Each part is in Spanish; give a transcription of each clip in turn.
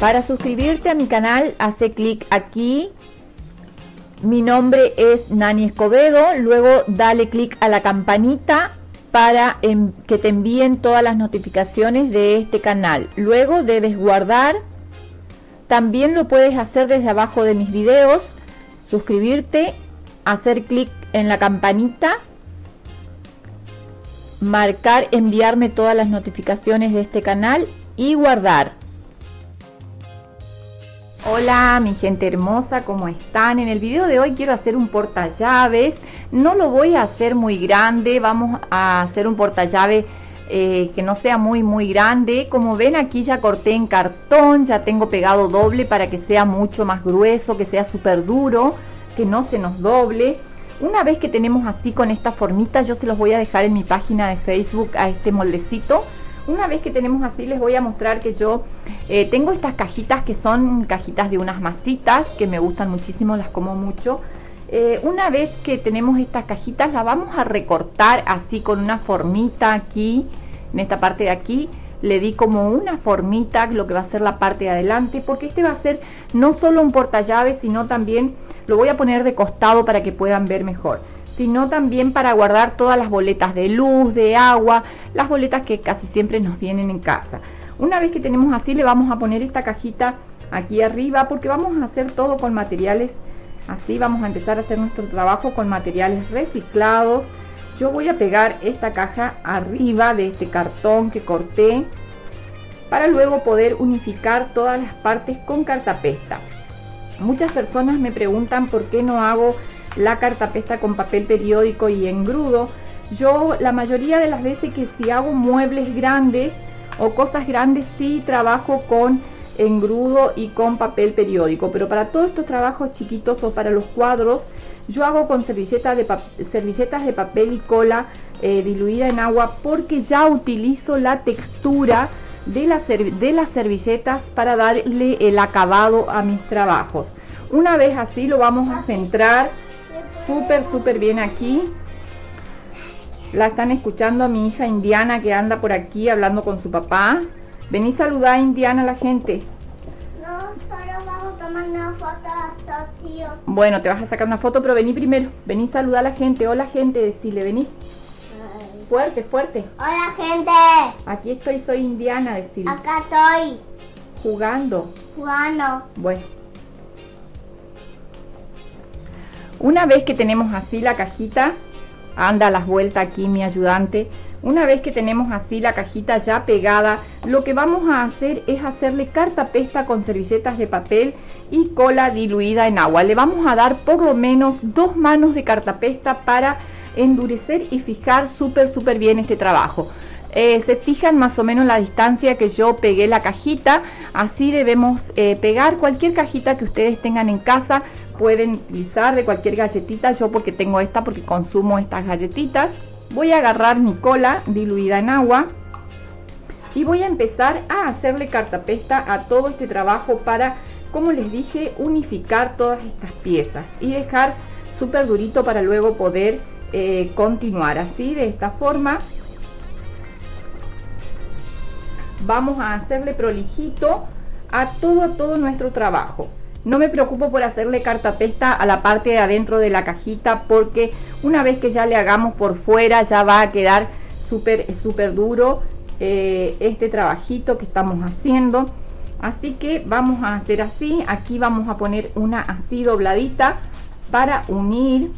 Para suscribirte a mi canal, hace clic aquí. Mi nombre es Nani Escobedo. Luego dale clic a la campanita para que te envíen todas las notificaciones de este canal. Luego debes guardar. También lo puedes hacer desde abajo de mis videos. Suscribirte, hacer clic en la campanita, marcar enviarme todas las notificaciones de este canal y guardar. Hola mi gente hermosa, ¿cómo están? En el video de hoy quiero hacer un porta llaves. No lo voy a hacer muy grande, vamos a hacer un porta eh, que no sea muy muy grande. Como ven aquí ya corté en cartón, ya tengo pegado doble para que sea mucho más grueso, que sea súper duro, que no se nos doble. Una vez que tenemos así con esta formita, yo se los voy a dejar en mi página de Facebook a este moldecito una vez que tenemos así les voy a mostrar que yo eh, tengo estas cajitas que son cajitas de unas masitas que me gustan muchísimo, las como mucho. Eh, una vez que tenemos estas cajitas las vamos a recortar así con una formita aquí, en esta parte de aquí. Le di como una formita, lo que va a ser la parte de adelante, porque este va a ser no solo un portallaves, sino también lo voy a poner de costado para que puedan ver mejor sino también para guardar todas las boletas de luz, de agua, las boletas que casi siempre nos vienen en casa. Una vez que tenemos así, le vamos a poner esta cajita aquí arriba porque vamos a hacer todo con materiales así. Vamos a empezar a hacer nuestro trabajo con materiales reciclados. Yo voy a pegar esta caja arriba de este cartón que corté para luego poder unificar todas las partes con cartapesta. Muchas personas me preguntan por qué no hago la cartapesta con papel periódico y engrudo. Yo la mayoría de las veces que si hago muebles grandes o cosas grandes sí trabajo con engrudo y con papel periódico, pero para todos estos trabajos chiquitos o para los cuadros yo hago con servilletas de, servilletas de papel y cola eh, diluida en agua porque ya utilizo la textura de, de las servilletas para darle el acabado a mis trabajos. Una vez así lo vamos a centrar súper, súper bien aquí. La están escuchando a mi hija Indiana que anda por aquí hablando con su papá. Vení saludar a Indiana a la gente. No, solo vamos a tomar una foto Bueno, te vas a sacar una foto, pero vení primero. Vení saludar a la gente. Hola gente, decirle, vení. Fuerte, fuerte. Hola gente. Aquí estoy, soy Indiana, decirle. Acá estoy. Jugando. Jugando. Bueno. Una vez que tenemos así la cajita, anda las vueltas aquí mi ayudante. Una vez que tenemos así la cajita ya pegada, lo que vamos a hacer es hacerle cartapesta con servilletas de papel y cola diluida en agua. Le vamos a dar por lo menos dos manos de cartapesta para endurecer y fijar súper súper bien este trabajo. Eh, se fijan más o menos la distancia que yo pegué la cajita así debemos eh, pegar cualquier cajita que ustedes tengan en casa pueden utilizar de cualquier galletita, yo porque tengo esta porque consumo estas galletitas. Voy a agarrar mi cola diluida en agua y voy a empezar a hacerle cartapesta a todo este trabajo para, como les dije, unificar todas estas piezas y dejar súper durito para luego poder eh, continuar así, de esta forma. Vamos a hacerle prolijito a todo, todo nuestro trabajo. No me preocupo por hacerle cartapesta a la parte de adentro de la cajita porque una vez que ya le hagamos por fuera ya va a quedar súper súper duro eh, este trabajito que estamos haciendo. Así que vamos a hacer así. Aquí vamos a poner una así dobladita para unir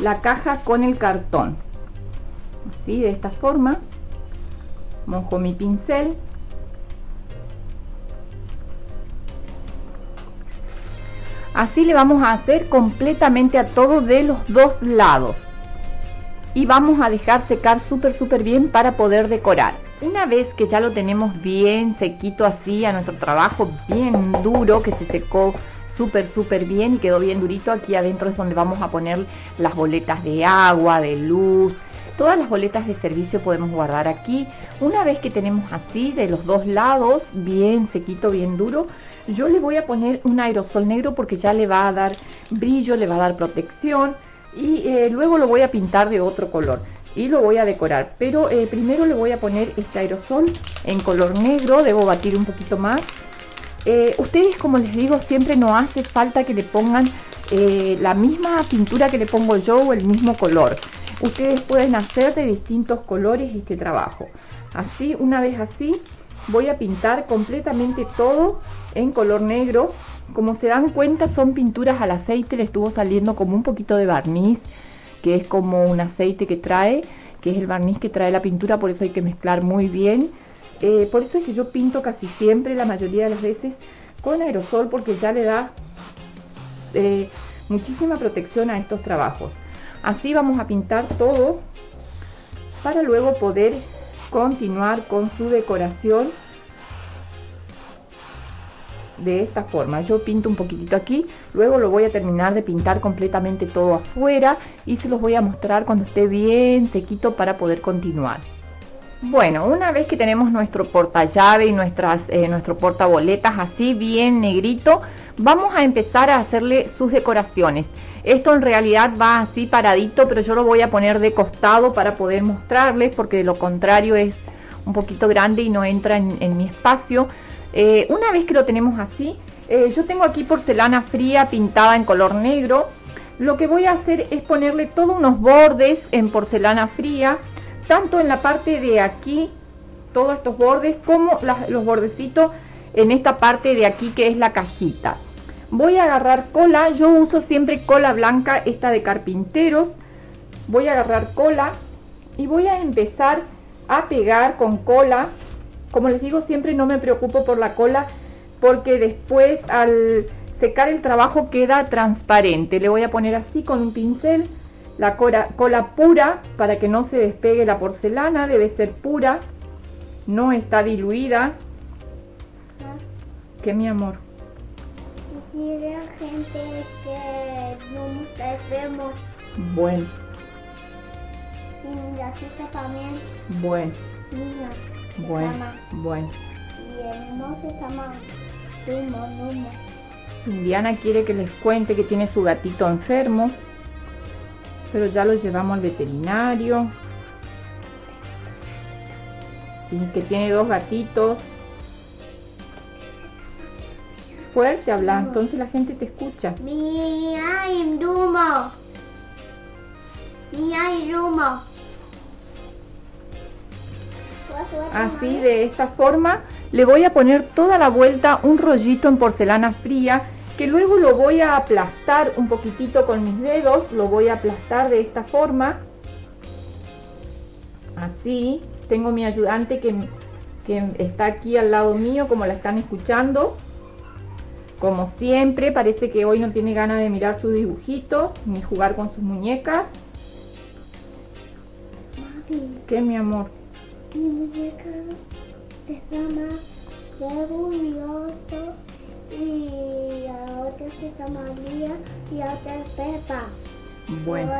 la caja con el cartón. Así de esta forma. Mojo mi pincel Así le vamos a hacer completamente a todo de los dos lados. Y vamos a dejar secar súper súper bien para poder decorar. Una vez que ya lo tenemos bien sequito así a nuestro trabajo, bien duro, que se secó súper súper bien y quedó bien durito, aquí adentro es donde vamos a poner las boletas de agua, de luz, Todas las boletas de servicio podemos guardar aquí. Una vez que tenemos así de los dos lados, bien sequito, bien duro, yo le voy a poner un aerosol negro porque ya le va a dar brillo, le va a dar protección y eh, luego lo voy a pintar de otro color. y lo voy a decorar. Pero eh, primero le voy a poner este aerosol en color negro, debo batir un poquito más. Eh, ustedes, como les digo, siempre no hace falta que le pongan la misma pintura que le pongo yo o el mismo color. Ustedes pueden hacer de distintos colores este trabajo. Así, una vez así, voy a pintar completamente todo en color negro. Como se dan cuenta, son pinturas al aceite, le estuvo saliendo como un poquito de barniz que es como un aceite que trae, que es el barniz que trae la pintura, por eso hay que mezclar muy bien. Eh, por eso es que yo pinto casi siempre, la mayoría de las veces, con aerosol, porque ya le da eh, muchísima protección a estos trabajos. Así vamos a pintar todo para luego poder continuar con su decoración de esta forma. Yo pinto un poquitito aquí, luego lo voy a terminar de pintar completamente todo afuera y se los voy a mostrar cuando esté bien sequito para poder continuar. Bueno, una vez que tenemos nuestro portallave y nuestras, eh, nuestro portaboletas así bien negrito, vamos a empezar a hacerle sus decoraciones. Esto en realidad va así paradito, pero yo lo voy a poner de costado para poder mostrarles, porque de lo contrario es un poquito grande y no entra en mi espacio. Eh, una vez que lo tenemos así, eh, yo tengo aquí porcelana fría pintada en color negro. Lo que voy a hacer es ponerle todos unos bordes en porcelana fría, tanto en la parte de aquí, todos estos bordes, como los bordecitos en esta parte de aquí que es la cajita. Voy a agarrar cola, yo uso siempre cola blanca, esta de carpinteros. Voy a agarrar cola y voy a empezar a pegar con cola como les digo, siempre no me preocupo por la cola porque después al secar el trabajo queda transparente. Le voy a poner así con un pincel la cola, pura para que no se despegue la porcelana, debe ser pura, no está diluida. ¿Qué mi amor? Si gente que no está enfermo. Bueno. Y la también. Bueno. Mira. Bueno, bueno. Y el no se llama Numo, Numo. Indiana quiere que les cuente que tiene su gatito enfermo, pero ya lo llevamos al veterinario. Sí, que tiene dos gatitos. Fuerte habla, entonces la gente te escucha. Mira, Numo. Mira, Numo. así de esta forma le voy a poner toda la vuelta un rollito en porcelana fría que luego lo voy a aplastar un poquitito con mis dedos lo voy a aplastar de esta forma así tengo mi ayudante que, que está aquí al lado mío como la están escuchando como siempre parece que hoy no tiene ganas de mirar sus dibujitos ni jugar con sus muñecas ¿Qué mi amor? mi muñeca se llama Orgulloso y la otra se llama Mía y la otra es Pepa. Bueno.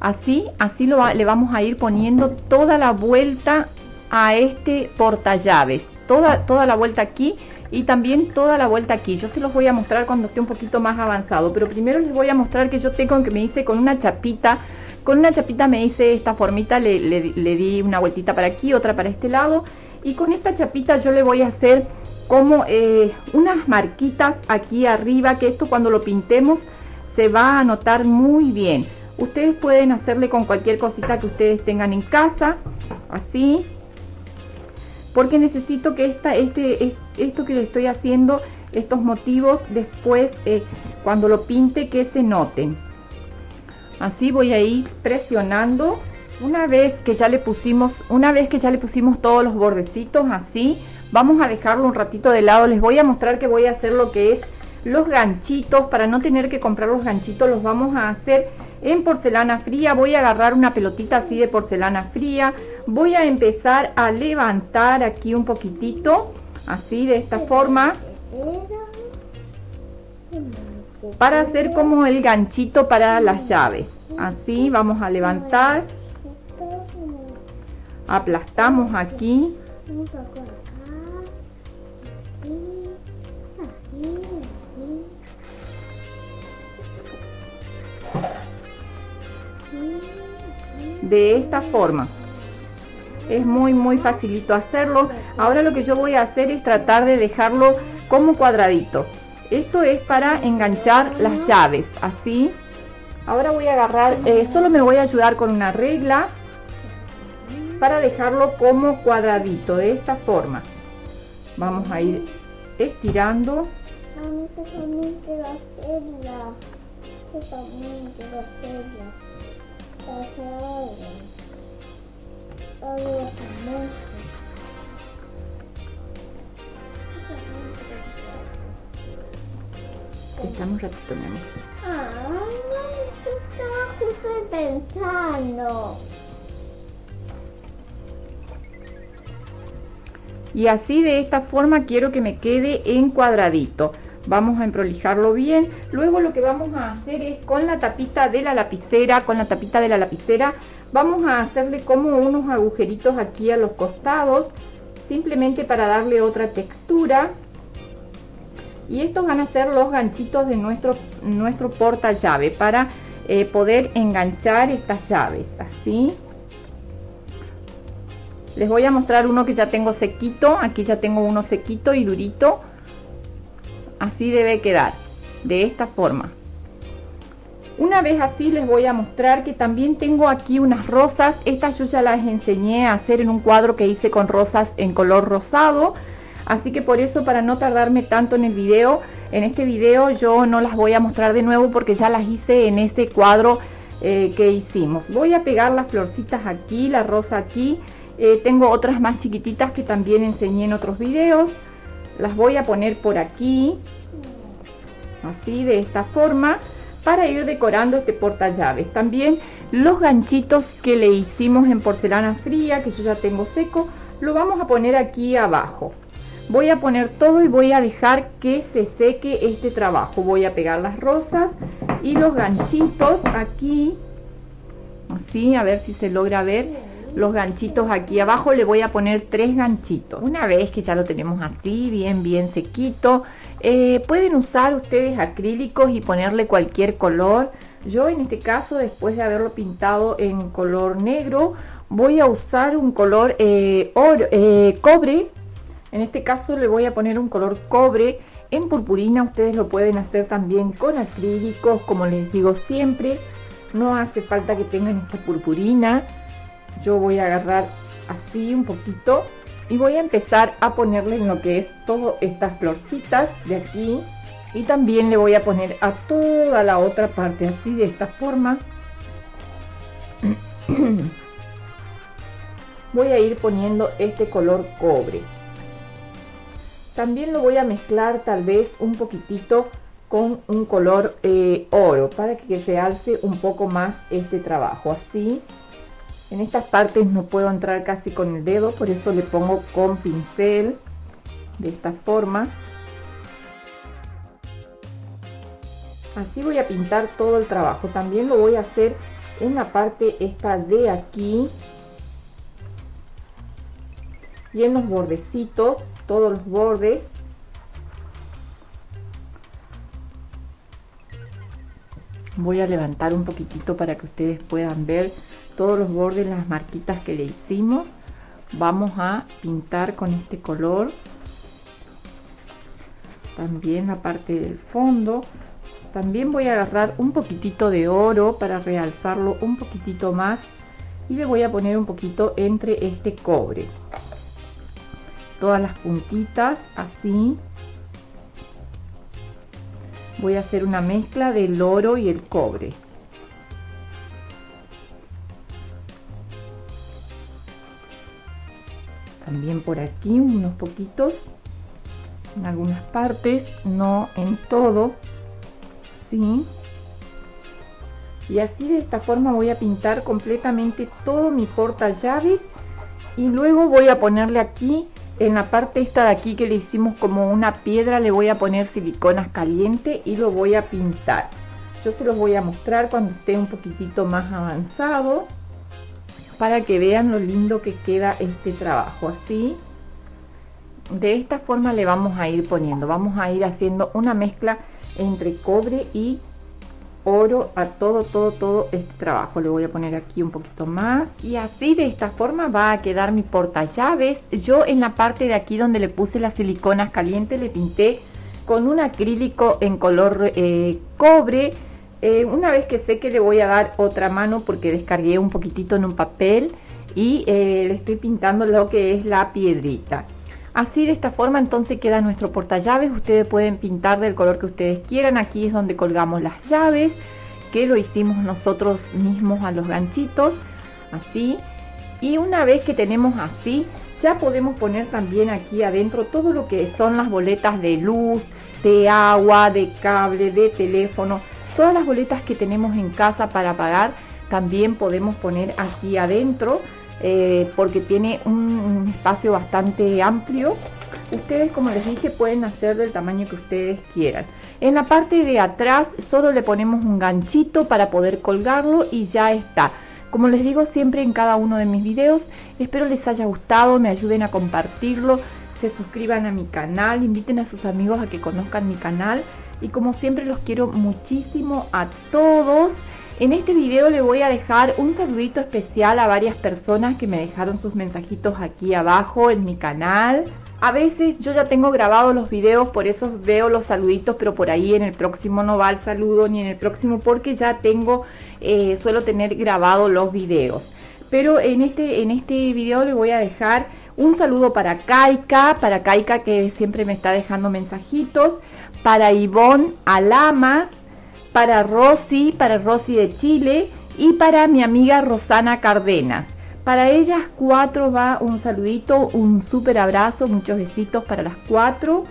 Así, así lo le vamos a ir poniendo toda la vuelta a este portallaves. Toda, toda la vuelta aquí y también toda la vuelta aquí. Yo se los voy a mostrar cuando esté un poquito más avanzado. Pero primero les voy a mostrar que yo tengo que me hice con una chapita con una chapita me hice esta formita, le, di una vueltita para aquí, otra para este lado. Y con esta chapita yo le voy a hacer como eh, unas marquitas aquí arriba, que esto cuando lo pintemos se va a notar muy bien. Ustedes pueden hacerle con cualquier cosita que ustedes tengan en casa, así. Porque necesito que esta, este, esto que le estoy haciendo, estos motivos, después eh, cuando lo pinte que se noten. Así voy a ir presionando. Una vez que ya le pusimos una vez que ya le pusimos todos los bordecitos así vamos a dejarlo un ratito de lado. Les voy a mostrar que voy a hacer lo que es los ganchitos. Para no tener que comprar los ganchitos los vamos a hacer en porcelana fría. Voy a agarrar una pelotita así de porcelana fría. Voy a empezar a levantar aquí un poquitito así de esta forma para hacer como el ganchito para las llaves. Así vamos a levantar, aplastamos aquí. de esta forma es muy muy facilito hacerlo. Ahora lo que yo voy a hacer es tratar de dejarlo como cuadradito. Esto es para enganchar las llaves así. Ahora voy a agarrar eh, solo me voy a ayudar con una regla para dejarlo como cuadradito de esta forma. Vamos a ir estirando Estamos ratito, mi amor. Ah, estaba justo pensando. Y así de esta forma quiero que me quede en cuadradito. Vamos a emprolijarlo bien. Luego lo que vamos a hacer es con la tapita de la lapicera, con la tapita de la lapicera, vamos a hacerle como unos agujeritos aquí a los costados, simplemente para darle otra textura. Y estos van a ser los ganchitos de nuestro, nuestro porta llave para eh, poder enganchar estas llaves así. Les voy a mostrar uno que ya tengo sequito. Aquí ya tengo uno sequito y durito. Así debe quedar de esta forma una vez así les voy a mostrar que también tengo aquí unas rosas estas yo ya las enseñé a hacer en un cuadro que hice con rosas en color rosado Así que por eso, para no tardarme tanto en el video, en este video yo no las voy a mostrar de nuevo porque ya las hice en este cuadro eh, que hicimos. Voy a pegar las florcitas aquí, la rosa aquí. Eh, tengo otras más chiquititas que también enseñé en otros videos. Las voy a poner por aquí, así de esta forma, para ir decorando este portallaves. También los ganchitos que le hicimos en porcelana fría, que yo ya tengo seco, lo vamos a poner aquí abajo. Voy a poner todo y voy a dejar que se seque este trabajo. Voy a pegar las rosas y los ganchitos aquí. Así a ver si se logra ver los ganchitos aquí abajo. Le voy a poner tres ganchitos. Una vez que ya lo tenemos así bien bien sequito eh, pueden usar ustedes acrílicos y ponerle cualquier color yo en este caso después de haberlo pintado en color negro voy a usar un color eh, eh, cobre en este caso le voy a poner un color cobre. En purpurina ustedes lo pueden hacer también con acrílicos, como les digo siempre. No hace falta que tengan esta purpurina. Yo voy a agarrar así un poquito y voy a empezar a ponerle en lo que es todas estas florcitas de aquí. Y también le voy a poner a toda la otra parte así de esta forma. voy a ir poniendo este color cobre. También lo voy a mezclar tal vez un poquitito con un color eh, oro para que realce un poco más este trabajo. Así, en estas partes no puedo entrar casi con el dedo, por eso le pongo con pincel de esta forma. Así voy a pintar todo el trabajo. También lo voy a hacer en la parte esta de aquí y en los bordecitos todos los bordes voy a levantar un poquitito para que ustedes puedan ver todos los bordes las marquitas que le hicimos. Vamos a pintar con este color. También la parte del fondo. También voy a agarrar un poquitito de oro para realzarlo un poquitito más. Y le voy a poner un poquito entre este cobre. Todas las puntitas así. Voy a hacer una mezcla del oro y el cobre también por aquí unos poquitos en algunas partes no en todo ¿sí? y así de esta forma voy a pintar completamente todo mi porta llaves y luego voy a ponerle aquí en la parte esta de aquí que le hicimos como una piedra le voy a poner siliconas caliente y lo voy a pintar yo se los voy a mostrar cuando esté un poquitito más avanzado para que vean lo lindo que queda este trabajo así de esta forma le vamos a ir poniendo vamos a ir haciendo una mezcla entre cobre y oro a todo, todo, todo este trabajo. Le voy a poner aquí un poquito más. Y así de esta forma va a quedar mi portallaves. Yo en la parte de aquí donde le puse las siliconas calientes le pinté con un acrílico en color eh, cobre. Eh, una vez que seque le voy a dar otra mano porque descargué un poquitito en un papel y eh, le estoy pintando lo que es la piedrita. Así de esta forma entonces queda nuestro portallaves. Ustedes pueden pintar del color que ustedes quieran. Aquí es donde colgamos las llaves, que lo hicimos nosotros mismos a los ganchitos. Así. Y una vez que tenemos así, ya podemos poner también aquí adentro todo lo que son las boletas de luz, de agua, de cable, de teléfono. Todas las boletas que tenemos en casa para pagar también podemos poner aquí adentro eh, porque tiene un, espacio bastante amplio. Ustedes, como les dije, pueden hacer del tamaño que ustedes quieran. En la parte de atrás solo le ponemos un ganchito para poder colgarlo y ya está. Como les digo siempre en cada uno de mis videos, espero les haya gustado, me ayuden a compartirlo, se suscriban a mi canal, inviten a sus amigos a que conozcan mi canal y como siempre los quiero muchísimo a todos. En este video le voy a dejar un saludito especial a varias personas que me dejaron sus mensajitos aquí abajo en mi canal. A veces yo ya tengo grabados los videos, por eso veo los saluditos, pero por ahí en el próximo no va el saludo, ni en el próximo porque ya tengo, eh, suelo tener grabados los videos. Pero en este, en este video le voy a dejar un saludo para Kaika, para Kaika que siempre me está dejando mensajitos, para Ivonne Alamas, para Rosy, para Rosy de Chile y para mi amiga Rosana Cardenas. Para ellas cuatro va un saludito, un súper abrazo, muchos besitos para las cuatro.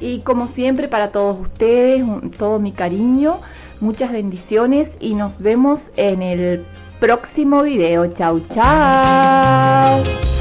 Y como siempre para todos ustedes, todo mi cariño, muchas bendiciones y nos vemos en el próximo video. Chau, chau.